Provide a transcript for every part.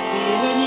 死了。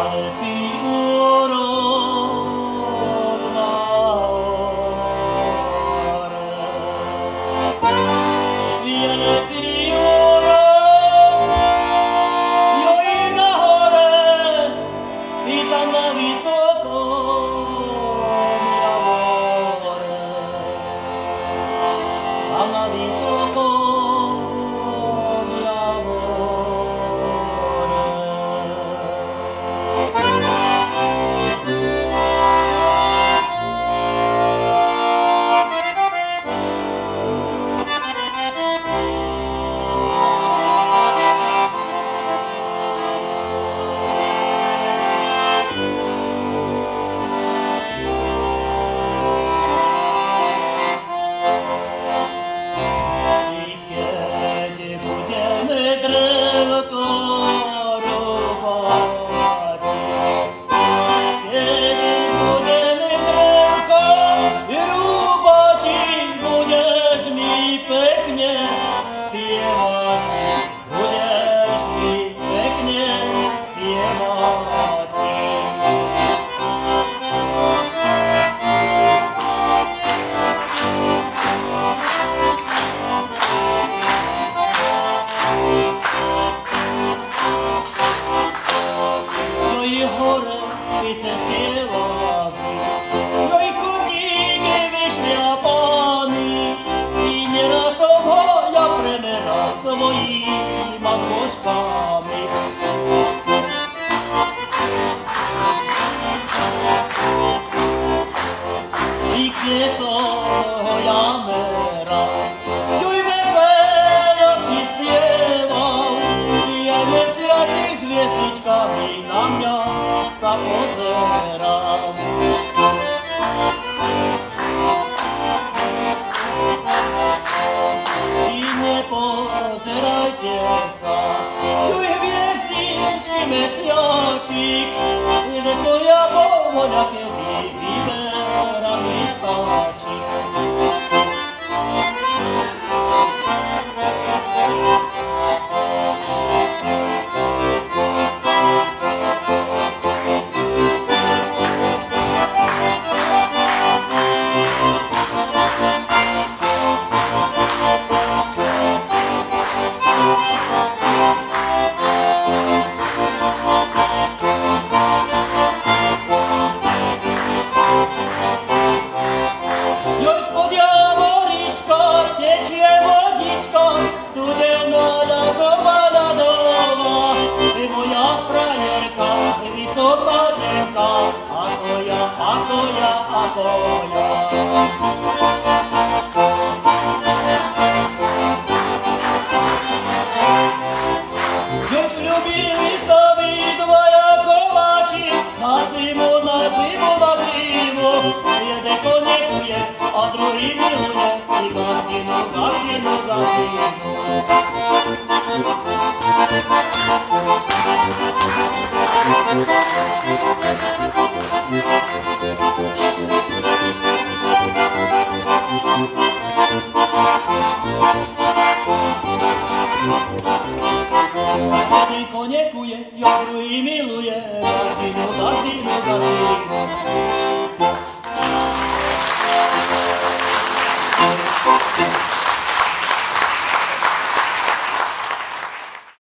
ao Senhor. mesiatic, with a toyable monarchy. akoya akoya Gözlü bir sabi duvara kovaci Nazimo nazimo nazimo Jede ko nekuje, a drugi miluje I gazdino gazdino gazdino Thank you. Pani koniekuje, jodły